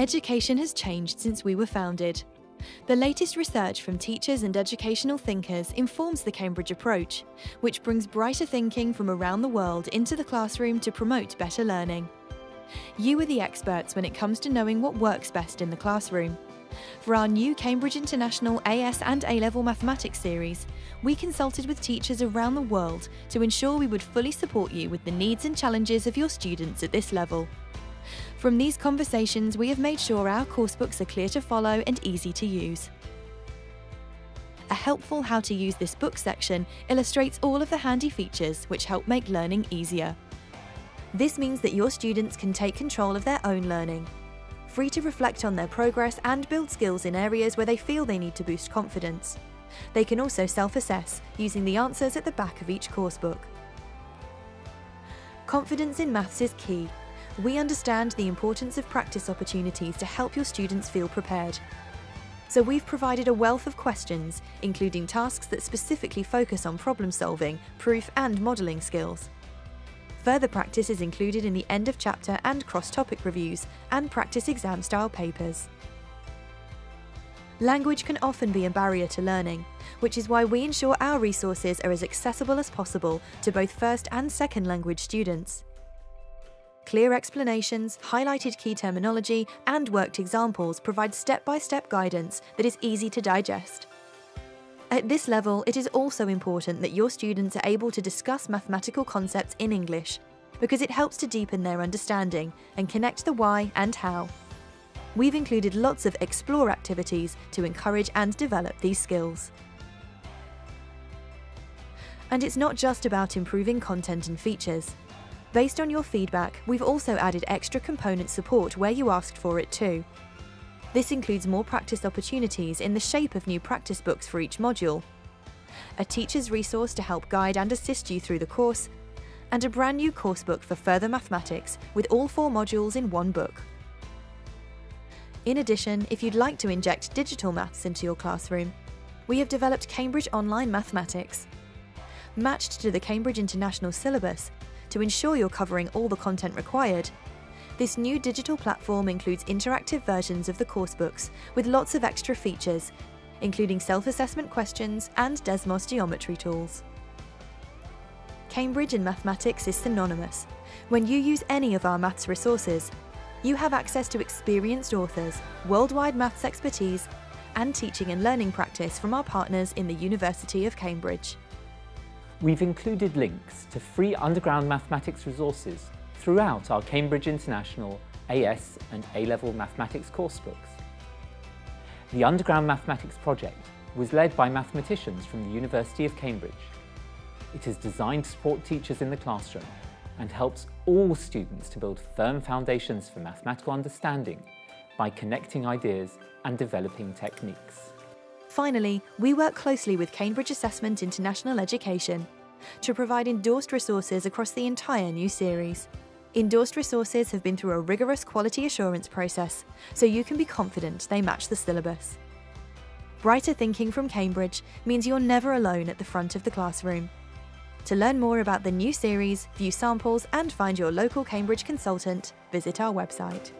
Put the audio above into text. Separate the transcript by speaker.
Speaker 1: Education has changed since we were founded. The latest research from teachers and educational thinkers informs the Cambridge approach, which brings brighter thinking from around the world into the classroom to promote better learning. You are the experts when it comes to knowing what works best in the classroom. For our new Cambridge International AS and A level mathematics series, we consulted with teachers around the world to ensure we would fully support you with the needs and challenges of your students at this level. From these conversations, we have made sure our coursebooks are clear to follow and easy to use. A helpful How to Use This Book section illustrates all of the handy features which help make learning easier. This means that your students can take control of their own learning, free to reflect on their progress and build skills in areas where they feel they need to boost confidence. They can also self-assess using the answers at the back of each coursebook. Confidence in maths is key. We understand the importance of practice opportunities to help your students feel prepared. So we've provided a wealth of questions, including tasks that specifically focus on problem solving, proof and modelling skills. Further practice is included in the end of chapter and cross-topic reviews and practice exam style papers. Language can often be a barrier to learning, which is why we ensure our resources are as accessible as possible to both first and second language students. Clear explanations, highlighted key terminology, and worked examples provide step by step guidance that is easy to digest. At this level, it is also important that your students are able to discuss mathematical concepts in English, because it helps to deepen their understanding and connect the why and how. We've included lots of explore activities to encourage and develop these skills. And it's not just about improving content and features. Based on your feedback, we've also added extra component support where you asked for it too. This includes more practice opportunities in the shape of new practice books for each module, a teacher's resource to help guide and assist you through the course, and a brand new coursebook for further mathematics with all four modules in one book. In addition, if you'd like to inject digital maths into your classroom, we have developed Cambridge Online Mathematics. Matched to the Cambridge International syllabus, to ensure you're covering all the content required, this new digital platform includes interactive versions of the coursebooks with lots of extra features, including self-assessment questions and Desmos geometry tools. Cambridge in mathematics is synonymous. When you use any of our maths resources, you have access to experienced authors, worldwide maths expertise, and teaching and learning practice from our partners in the University of Cambridge.
Speaker 2: We've included links to free underground mathematics resources throughout our Cambridge International AS and A-level mathematics coursebooks. The Underground Mathematics project was led by mathematicians from the University of Cambridge. It is designed to support teachers in the classroom and helps all students to build firm foundations for mathematical understanding by connecting ideas and developing techniques.
Speaker 1: Finally, we work closely with Cambridge Assessment International Education to provide endorsed resources across the entire new series. Endorsed resources have been through a rigorous quality assurance process, so you can be confident they match the syllabus. Brighter thinking from Cambridge means you're never alone at the front of the classroom. To learn more about the new series, view samples, and find your local Cambridge consultant, visit our website.